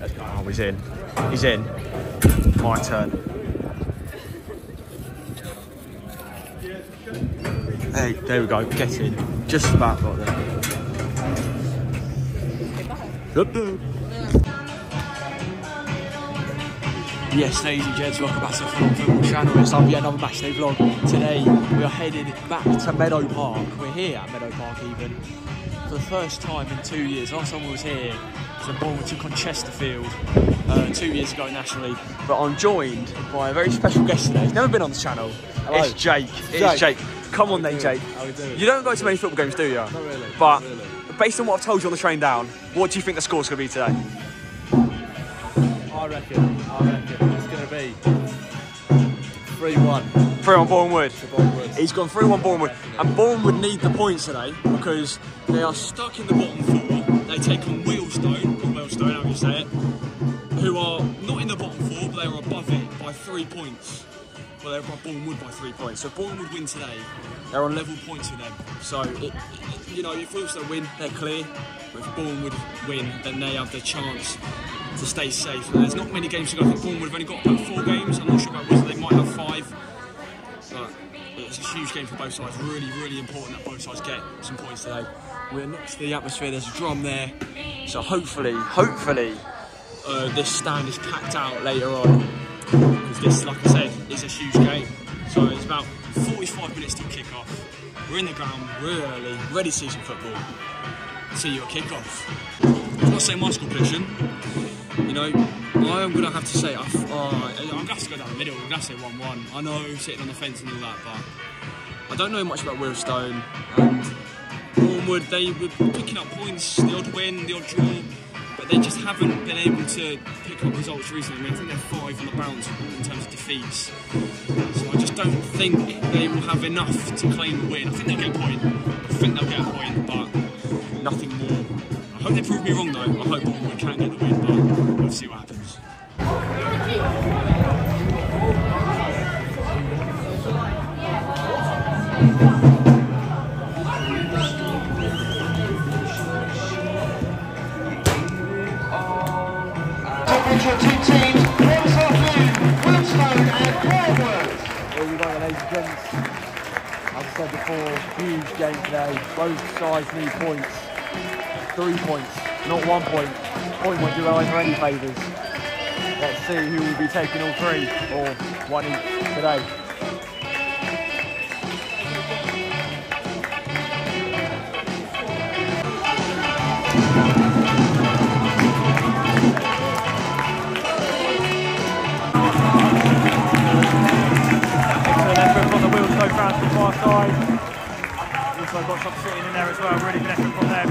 Oh, he's in. He's in. My turn. Hey, there we go. Get in. Just about got there. Yes, ladies and gents, welcome back to the Football Channel. It's time for another matchday vlog. Today, we are headed back to Meadow Park. We're here at Meadow Park even. For the first time in two years. Last time we was here, was when Boreham Wood took on Chesterfield uh, two years ago nationally. But I'm joined by a very special guest today. He's never been on the channel. Hello. It's Jake. It's Jake. Come on then, Jake. How we doing? You don't go to many football games, do you? Not really. But not really. based on what I've told you on the train down, what do you think the score's going to be today? I reckon, I reckon it's going to be 3-1 Three on Boreham Wood. He's gone 3 1 Boreham Wood. And Boreham Wood need the points today because they are stuck in the bottom four. They take on Wealdstone, or Wealdstone, however you say it, who are not in the bottom four, but they are above it by three points. Well, they're above Boreham Wood by three points. So Boreham Wood win today, they're on level points with them. So, it, it- you know, if Wealdstone win, they're clear. But if Boreham Wood win, then they have the chance to stay safe. There's not many games to go. I think Boreham Wood have only got about four games. I'm not sure about Wealdstone. They might have five. It's huge game for both sides. Really, really important that both sides get some points today. We're next to the atmosphere. There's a drum there, so hopefully, hopefully, uh, this stand is packed out later on because this, like I said, is a huge game. So it's about 45 minutes to kick off. We're in the ground, we're early, ready to see some football. See you at kick off. I'm not saying my school prediction. You know, I am going to have to say, I oh, I'm going to have to go down the middle. I'm going to say 1 1. I know, sitting on the fence and all that, but I don't know much about Wealdstone. And Boreham Wood, they were picking up points, the odd win, the odd draw, but they just haven't been able to pick up results recently. I, mean, I think they're five on the bounce in terms of defeats. So I just don't think they will have enough to claim the win. I think they'll get a point. I think they'll get a point, but nothing more. I hope they prove me wrong though. I hope game today. Both sides need points. Three points, not one point. Point won't do either any favours. Let's see who will be taking all three, or one each today. Excellent effort from the Wealdstone fans from far side. Also got some sitting in there as well, really good effort from them.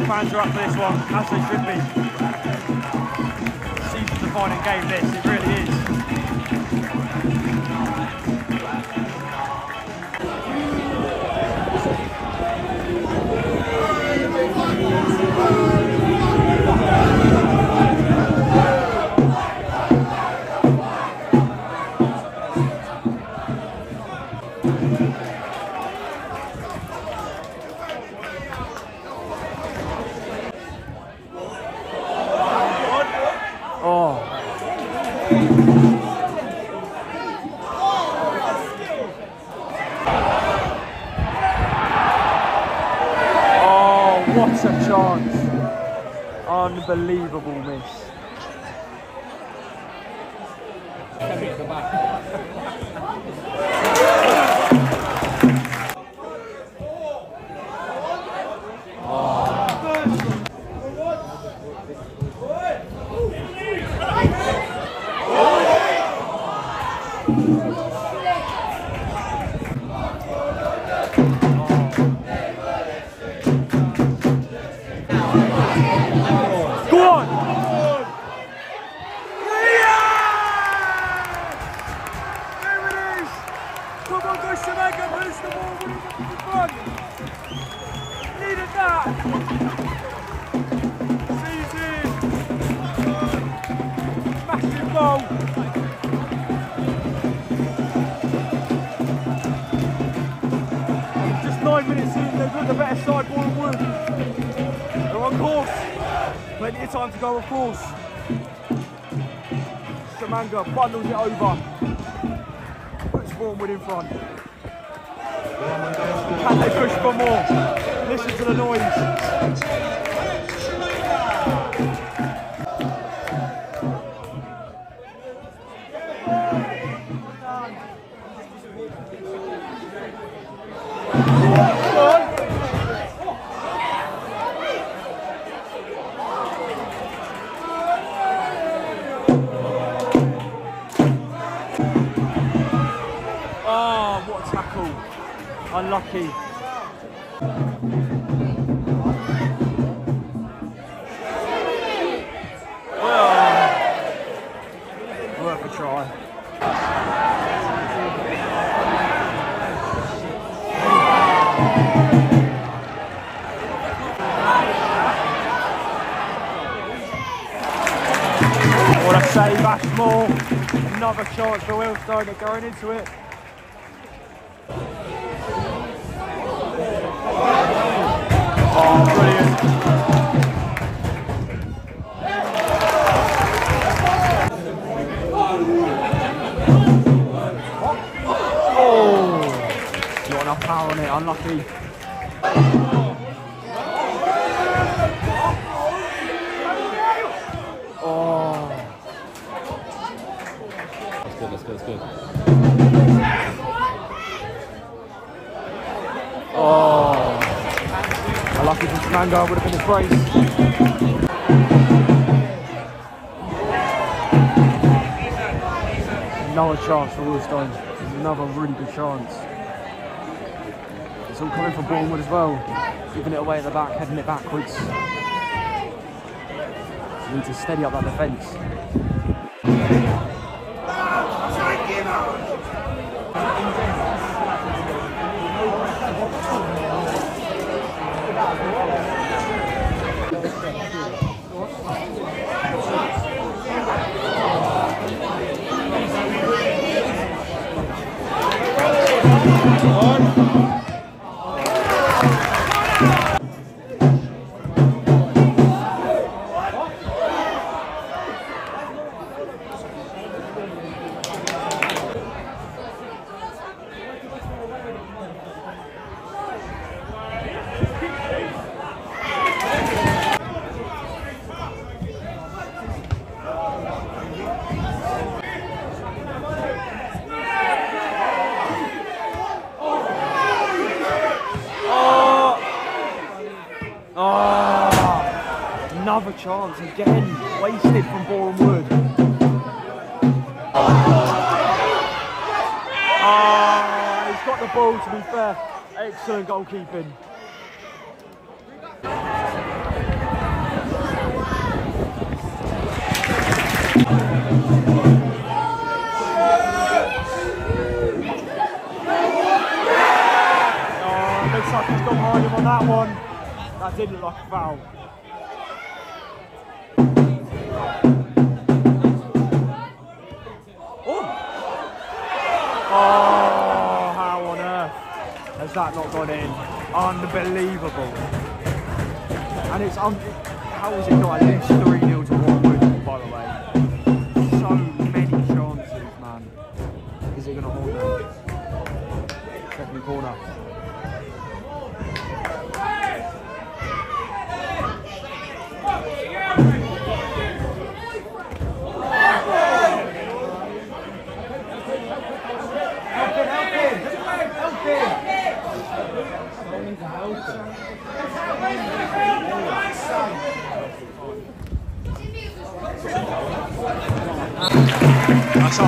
The fans are up for this one, as they should be. Season defining game this, it really is. What a chance. Unbelievable miss. Shamanga bundles it over. Puts Boreham Wood in front. Can they push for more? Listen to the noise. Tackle. Unlucky. Well, worth a try. What a save, Ashmore. Another chance for Wealdstone at going into it. Brilliant. Brace. Another chance for Wealdstone. Another really good chance. It's all coming from Boreham Wood as well. Giving it away at the back, heading it backwards. We need to steady up that defence. Chance again, wasted from Boreham Wood. Ah, he's got the ball to be fair. Excellent goalkeeping. Oh, looks like he's gone behind him on that one. That did look like a foul. Oh, how on earth has that not gone in? Unbelievable. And it's un- how is it not least 3 0 to Boreham Wood, by the way? So many chances, man. Is it going to hold them? Second corner.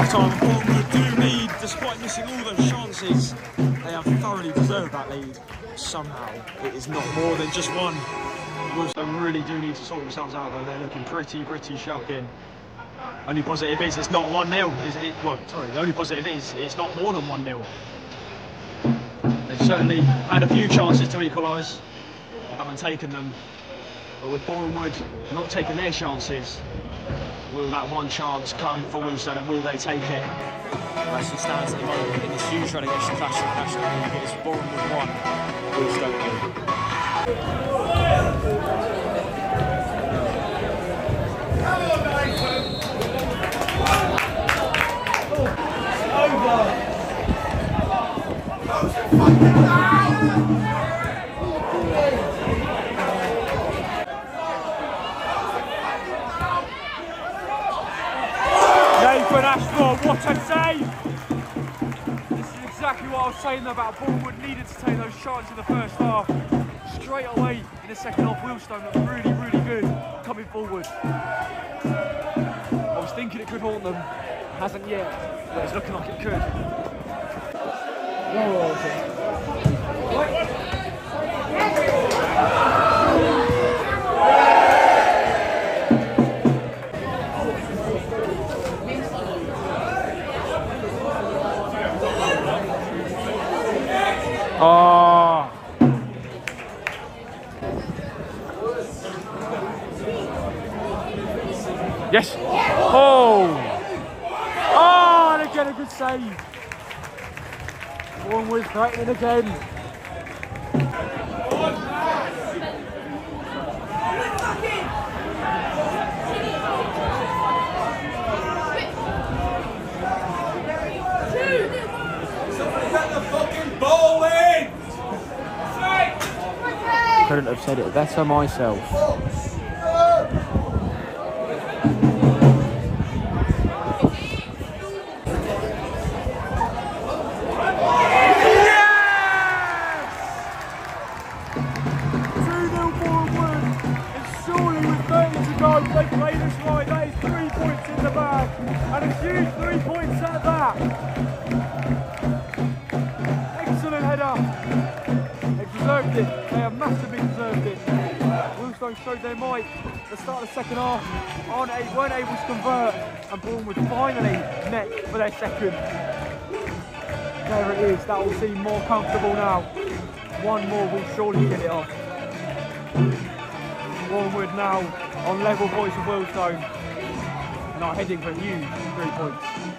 Half time. Boreham Wood do lead despite missing all those chances. They have thoroughly deserved that lead. Somehow, it is not more than just one. Wolverhampton really do need to sort themselves out though. They're looking pretty, pretty shocking. Only positive is it's not 1 0. It? Well, sorry, the only positive is it's not more than 1 0. They've certainly had a few chances to equalise, haven't taken them. But with Boreham Wood not taking their chances, Will that one chance come for Wealdstone and will they take it? Actually stands at the moment in this huge relegation fashion. National League. It is Boreham Wood 1, Wealdstone 0. Over! What a save! This is exactly what I was saying about Boreham Wood needed to take those shots in the first half. Straight away in the second half, Wealdstone looked really, really good coming forward. I was thinking it could haunt them, hasn't yet, but it's looking like it could. Again. Couldn't have said it better myself. Huge three points at that. Excellent header. They deserved it. They have massively deserved it. Wealdstone showed their might at the start of the second half. Aren't a- weren't able to convert, and Boreham Wood finally neck for their second. There it is. That will seem more comfortable now. One more will surely get it off. Boreham Wood now on level points with Wealdstone are heading for huge three points.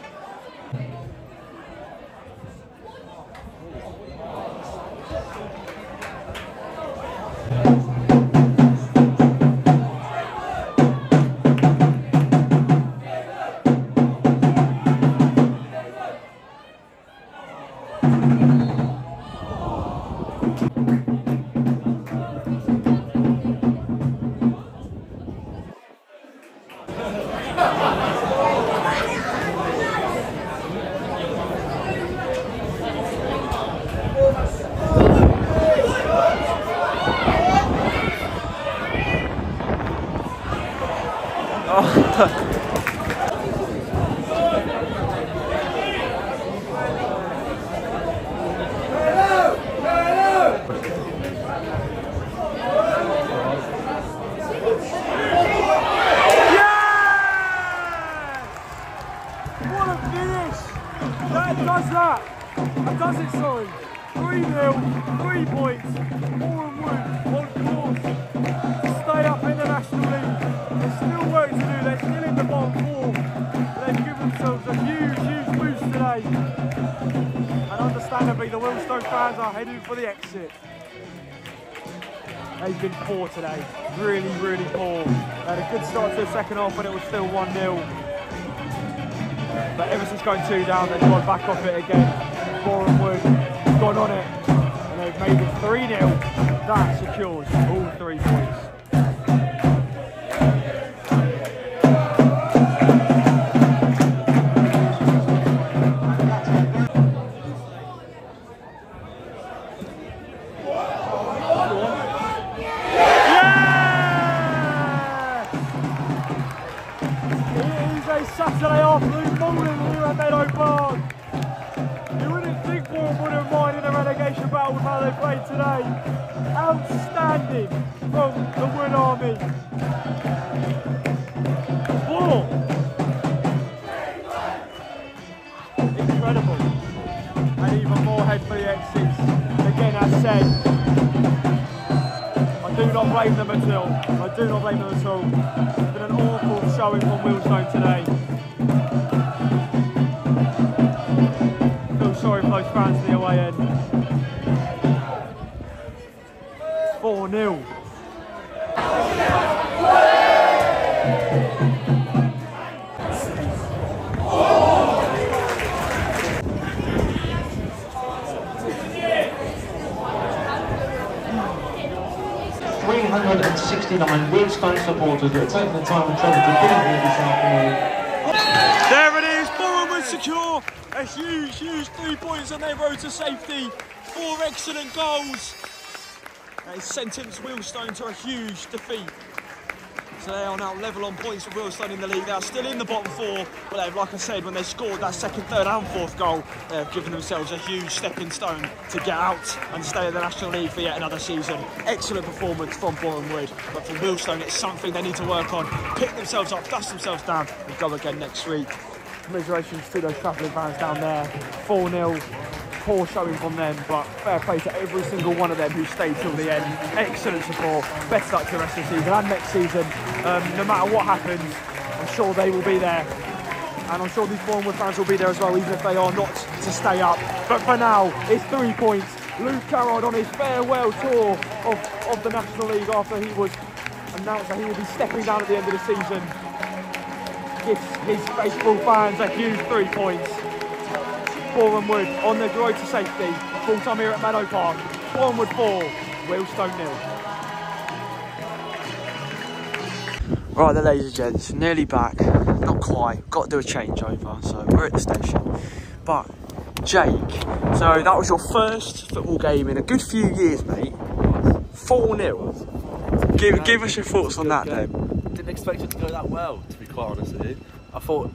The fans are heading for the exit. They've been poor today. Really, really poor. They had a good start to the second half when it was still 1 0. But ever since going two down, they've gone back off it again. Boreham Wood gone on it, and they've made it 3 0. That secures all three points. Incredible. And even more head for the exits. Again, as said, I do not blame them at all. I do not blame them at all. It's been an awful showing from Wealdstone today. I feel sorry for those fans at the away end. 4 0. Three hundred and sixty-nine Wealdstone supporters that have taken the time and trouble to be here this afternoon. There it is, was secure a huge, huge three points on their road to safety. Four excellent goals. They sentenced Wealdstone to a huge defeat. So uh, they are now level on points with Wealdstone in the league. They are still in the bottom four, but they've, like I said, when they scored that second, third, and fourth goal, they have given themselves a huge stepping stone to get out and stay in the National League for yet another season. Excellent performance from Boreham Wood, but for Wealdstone, it's something they need to work on. Pick themselves up, dust themselves down, and go again next week. Commiserations to those travelling fans down there. 4 0. Poor showing from them, but fair play to every single one of them who stayed till the end. Excellent support. Best luck to the rest of the season and next season. Um, no matter what happens, I'm sure they will be there. And I'm sure these Boreham Wood fans will be there as well, even if they are not to stay up. But for now, it's three points. Luke Garrard on his farewell tour of, of the National League after he was announced that he will be stepping down at the end of the season gives his faithful fans a huge three points. Boreham Wood on the road to safety. Full time here at Meadow Park. Boreham Wood 4, Wealdstone nil. Right, then, ladies and gents, nearly back. Not quite. Got to do a changeover, so we're at the station. But Jake, so that was your first football game in a good few years, mate. Four 0 Give give us your thoughts on that, then. Didn't expect it to go that well, to be quite honest with you. I thought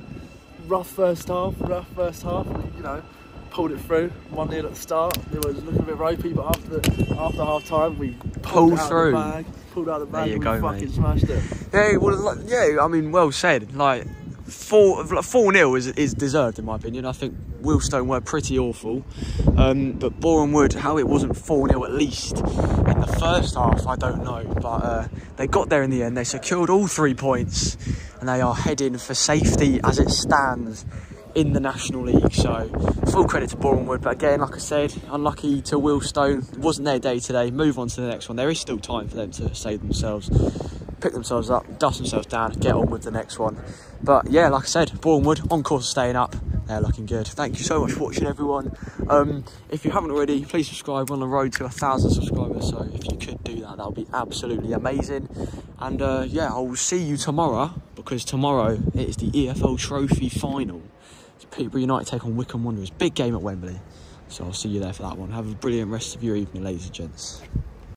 rough first half, rough first half, you know, pulled it through. One 0 at the start. It was looking a bit ropey, but after the, after half time, we Pulled through. The bag, pulled out the bag, you and go, fucking mate. smashed it. Yeah, well, yeah. I mean, well said. Like four, like, four 0 is is deserved in my opinion. I think Wealdstone were pretty awful, um, but Boreham Wood, how it wasn't four 0 at least in the first half, I don't know. But uh, they got there in the end. They secured all three points, and they are heading for safety as it stands in the National League. So full credit to Boreham Wood, But again, like I said, unlucky to Wealdstone. It wasn't their day today. Move on to the next one. There is still time for them to save themselves pick themselves up, dust themselves down, get on with the next one. But yeah, like I said, Boreham Wood on course of staying up. They're looking good. Thank you so much for watching, everyone. Um, if you haven't already, please subscribe. We're on the road to a thousand subscribers, so if you could that, that be absolutely amazing. And uh, yeah, I will see you tomorrow because tomorrow it is the EFL Trophy final. It's Peterborough United take on Wycombe Wanderers. Big game at Wembley. So I'll see you there for that one. Have a brilliant rest of your evening, ladies and gents.